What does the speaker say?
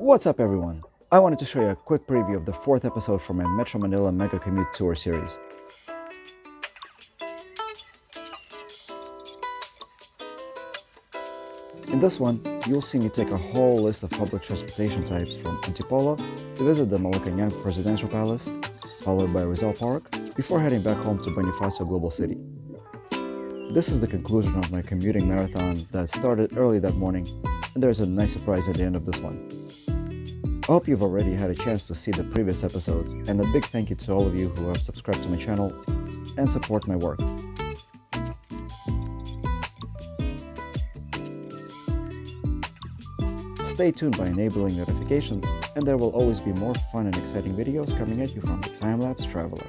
What's up, everyone? I wanted to show you a quick preview of the fourth episode from my Metro Manila Mega Commute Tour series. In this one, you'll see me take a whole list of public transportation types from Antipolo to visit the Malacanang Presidential Palace, followed by Rizal Park, before heading back home to Bonifacio Global City. This is the conclusion of my commuting marathon that started early that morning, and there's a nice surprise at the end of this one. I hope you've already had a chance to see the previous episodes, and a big thank you to all of you who have subscribed to my channel and support my work. Stay tuned by enabling notifications, and there will always be more fun and exciting videos coming at you from the Time Lapse Traveler.